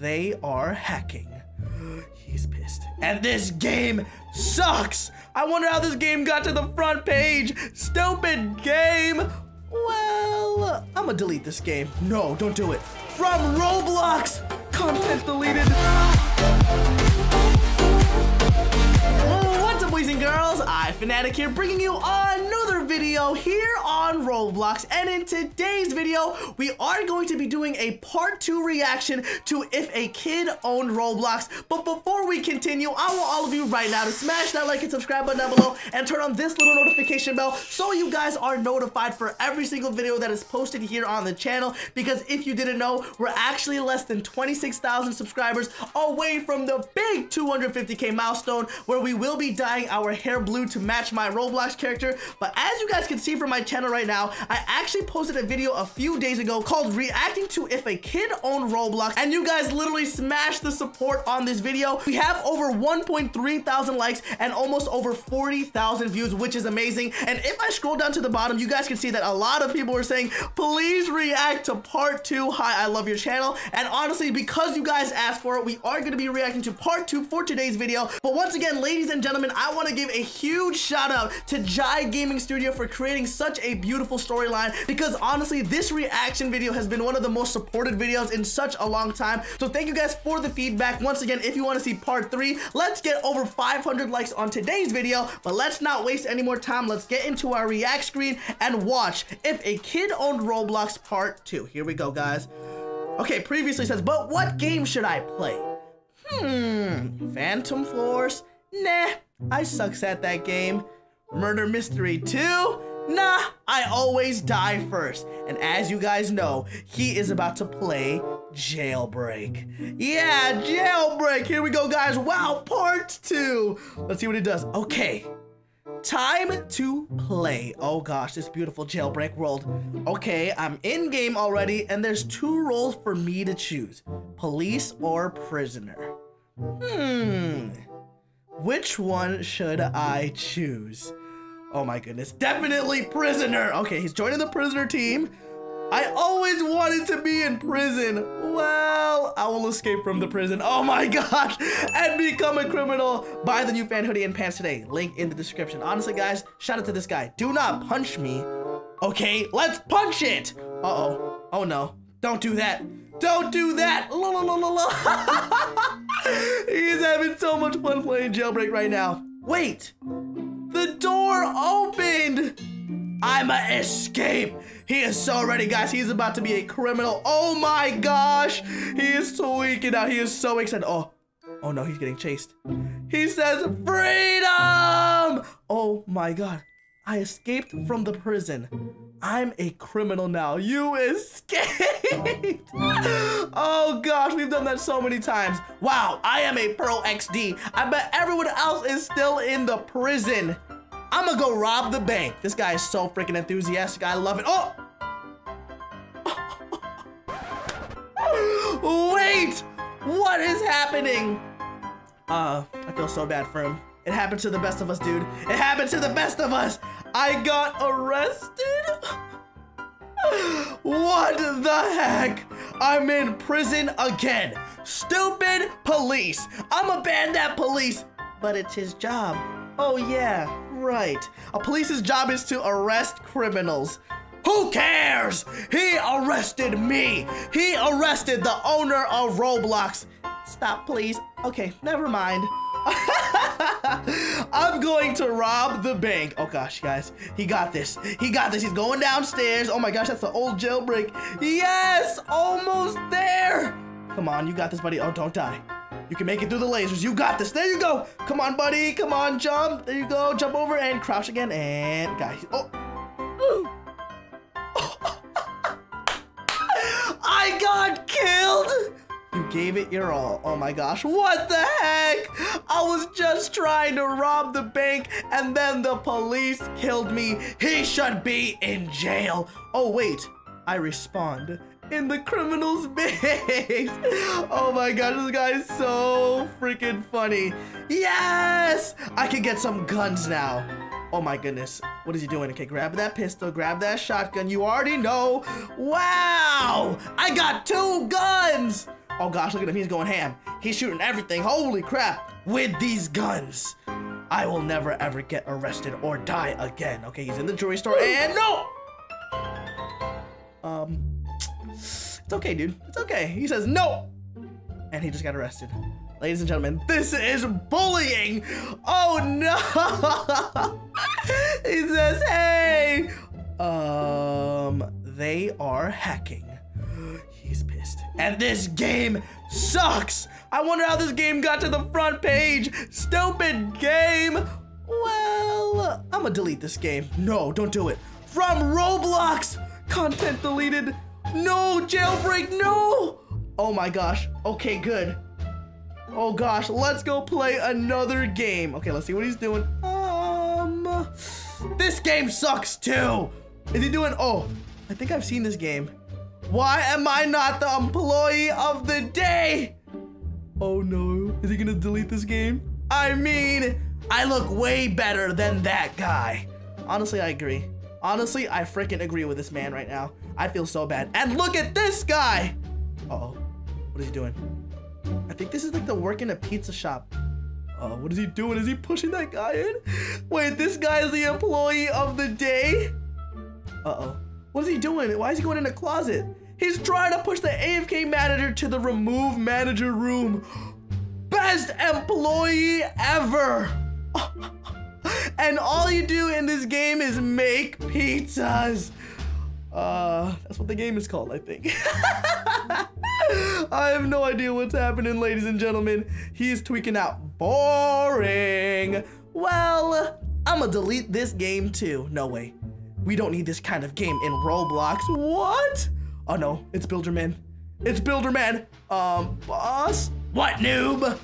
they are hacking. He's pissed. And this game sucks. I wonder how this game got to the front page. Stupid game. Well, I'm gonna delete this game. No, don't do it. From Roblox. Content deleted. What's up, boys and girls? iiFNaTiK here, bringing you another video here on Roblox. And in today's video, we are going to be doing a part two reaction to if a kid owned Roblox. But before we continue, I want all of you right now to smash that like and subscribe button down below and turn on this little notification bell so you guys are notified for every single video that is posted here on the channel. Because if you didn't know, we're actually less than 26,000 subscribers away from the big 250k milestone where we will be dyeing our hair blue to match my Roblox character. But as you guys can see from my channel right now, I actually posted a video a few days ago called reacting to if a kid owned Roblox and you guys literally smashed the support on this video. We have over 1.3 thousand likes and almost over 40,000 views, which is amazing. And if I scroll down to the bottom, you guys can see that a lot of people are saying, please react to part two. Hi, I love your channel. And honestly, because you guys asked for it, we are going to be reacting to part two for today's video. But once again, ladies and gentlemen, I want to give a huge shout out to Jai Gaming Studio for creating such a beautiful storyline because honestly, this reaction video has been one of the most supported videos in such a long time. So thank you guys for the feedback. Once again, if you want to see part three, let's get over 500 likes on today's video, but let's not waste any more time. Let's get into our react screen and watch if a kid owned Roblox part two. Here we go, guys. Okay, previously says, but what game should I play? Hmm, Phantom Force? Nah, I sucks at that game. Murder Mystery 2? Nah, I always die first. And as you guys know, he is about to play Jailbreak. Yeah, Jailbreak. Here we go, guys. Wow, part two. Let's see what it does. Okay. Time to play. Oh gosh, this beautiful jailbreak world. Okay, I'm in game already, and there's two roles for me to choose police or prisoner. Hmm. Which one should I choose? Oh my goodness. Definitely prisoner. Okay, he's joining the prisoner team. I always wanted to be in prison. Well, I will escape from the prison. Oh my gosh. And become a criminal. Buy the new fan hoodie and pants today. Link in the description. Honestly, guys, shout out to this guy. Do not punch me. Okay, let's punch it. Uh-oh. Oh no. Don't do that. Don't do that. La, la, la. He's having so much fun playing jailbreak right now. Wait. The door opened. I'ma escape. He is so ready, guys. He's about to be a criminal. Oh my gosh. He is tweaking out. He is so excited. Oh, oh no, he's getting chased. He says freedom. Oh my God. I escaped from the prison. I'm a criminal now. You escaped. oh gosh, we've done that so many times. Wow, I am a pro XD. I bet everyone else is still in the prison. I'm gonna go rob the bank. This guy is so freaking enthusiastic. I love it. Oh! Wait! What is happening? Uh, I feel so bad for him. It happened to the best of us, dude. It happened to the best of us. I got arrested? What the heck? I'm in prison again. Stupid police. I'm a ban that police, but it's his job. Oh yeah, right. A police's job is to arrest criminals. Who cares? He arrested me. He arrested the owner of Roblox. Stop, please. Okay, never mind. I'm going to rob the bank. Oh gosh, guys. He got this. He got this. He's going downstairs. Oh my gosh, that's the old jailbreak. Yes! Almost there! Come on, you got this, buddy. Oh, don't die. You can make it through the lasers. You got this. There you go. Come on, buddy. Come on, jump. There you go. Jump over and crouch again. And guys. Oh. I got killed. You gave it your all. Oh my gosh. What the heck? I was just trying to rob the bank and then the police killed me. He should be in jail. Oh, wait. I respond in the criminal's base. oh my god, this guy is so freaking funny. Yes! I can get some guns now. Oh my goodness. What is he doing? Okay, grab that pistol, grab that shotgun. You already know. Wow! I got two guns! Oh gosh, look at him. He's going ham. He's shooting everything. Holy crap. With these guns. I will never ever get arrested or die again. Okay, he's in the jewelry store and no! Um, it's okay, dude. It's okay. He says no! And he just got arrested. Ladies and gentlemen, this is bullying! Oh no! he says, hey! Um, they are hacking. He's pissed. And this game sucks! I wonder how this game got to the front page! Stupid game! Well, I'm gonna delete this game. No, don't do it. From Roblox! Content deleted. No, jailbreak, no! Oh my gosh. Okay, good. Oh gosh, let's go play another game. Okay, let's see what he's doing. Um, this game sucks too. Is he doing, oh, I think I've seen this game. Why am I not the employee of the day? Oh no, is he gonna delete this game? I mean, I look way better than that guy. Honestly, I agree. Honestly, I freaking agree with this man right now. I feel so bad. And look at this guy. Uh oh what is he doing? I think this is like the work in a pizza shop. Uh, what is he doing? Is he pushing that guy in? Wait, this guy is the employee of the day? Uh-oh. What is he doing? Why is he going in a closet? He's trying to push the AFK manager to the remove manager room. Best employee ever. and all you do in this game is make pizzas. Uh, that's what the game is called, I think. I have no idea what's happening, ladies and gentlemen. He's tweaking out. Boring. Well, I'm gonna delete this game too. No way. We don't need this kind of game in Roblox. What? Oh no, it's Builderman. It's Builderman. Um, boss? What, noob?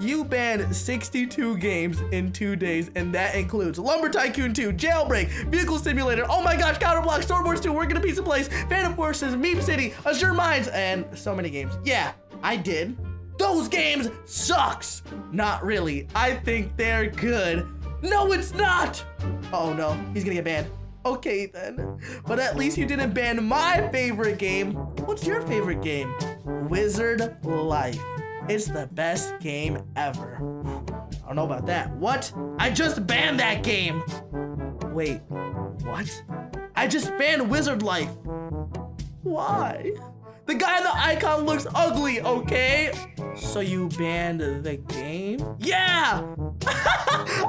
You banned 62 games in two days, and that includes Lumber Tycoon 2, Jailbreak, Vehicle Simulator, oh my gosh, Counter Blox, Storyboards 2, Working a Pizza Place, Phantom Forces, Meme City, Azure Mines, and so many games. Yeah, I did. Those games sucks. Not really. I think they're good. No, it's not. Oh no, he's gonna get banned. Okay then, but at least you didn't ban my favorite game. What's your favorite game? Wizard Life. It's the best game ever. I don't know about that. What? I just banned that game. Wait, what? I just banned Wizard Life. Why? The guy in the icon looks ugly, okay? So you banned the game? Yeah!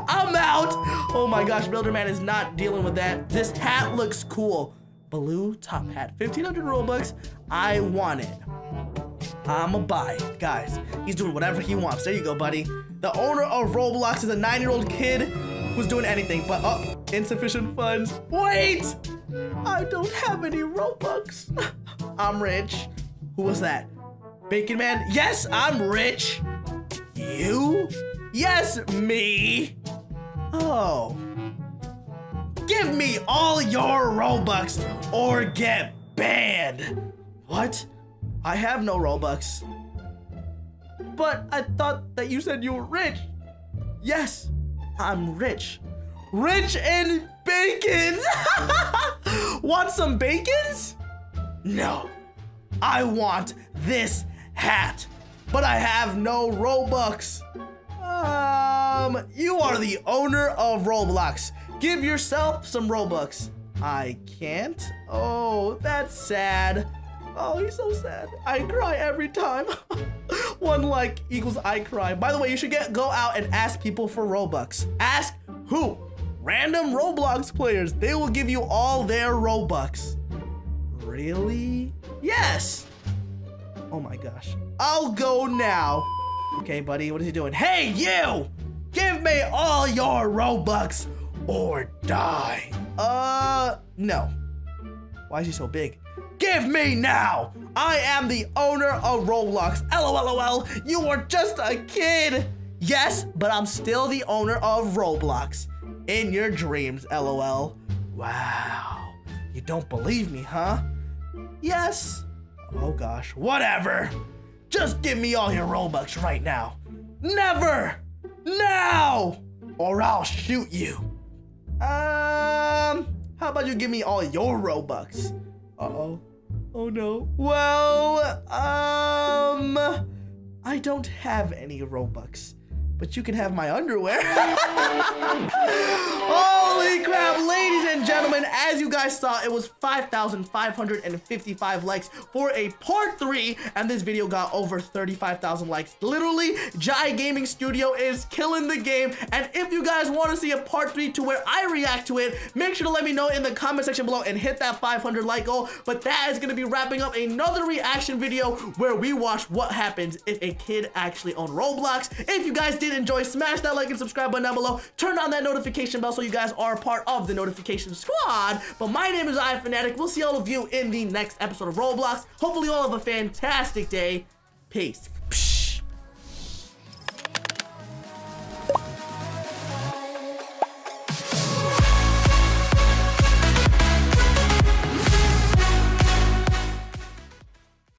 I'm out! Oh my gosh, Builderman is not dealing with that. This hat looks cool. Blue top hat, 1500 Robux. I want it. I'ma buy it. Guys, he's doing whatever he wants. There you go, buddy. The owner of Roblox is a nine-year-old kid who's doing anything, but oh, insufficient funds. Wait! I don't have any Robux. I'm rich. Who was that? Bacon Man? Yes, I'm rich. You? Yes, me. Oh. Give me all your Robux or get banned. What? I have no Robux. But I thought that you said you were rich. Yes, I'm rich. Rich in bacons! want some bacons? No. I want this hat. But I have no Robux. Um, you are the owner of Roblox. Give yourself some Robux. I can't? Oh, that's sad. Oh, he's so sad. I cry every time. One like equals I cry. By the way, you should get go out and ask people for Robux. Ask who? Random Roblox players. They will give you all their Robux. Really? Yes. Oh my gosh. I'll go now. Okay, buddy, what is he doing? Hey, you! Give me all your Robux or die. Uh, no. Why is he so big? Give me now! I am the owner of Roblox. LOLOL, you are just a kid. Yes, but I'm still the owner of Roblox. In your dreams, LOL. Wow. You don't believe me, huh? Yes. Oh gosh, whatever. Just give me all your Robux right now. Never! Now! Or I'll shoot you. Um, how about you give me all your Robux? Uh-oh. Oh no. Well, um, I don't have any Robux, but you can have my underwear. oh! Holy crap, ladies and gentlemen, as you guys saw, it was 5,555 likes for a part three, and this video got over 35,000 likes. Literally, Jai Gaming Studio is killing the game, and if you guys want to see a part three to where I react to it, make sure to let me know in the comment section below and hit that 500 like goal, but that is going to be wrapping up another reaction video where we watch what happens if a kid actually owned Roblox. If you guys did enjoy, smash that like and subscribe button down below. Turn on that notification bell so you guys are part of the notification squad. But my name is iiFNaTiK. We'll see all of you in the next episode of Roblox. Hopefully all have a fantastic day. Peace.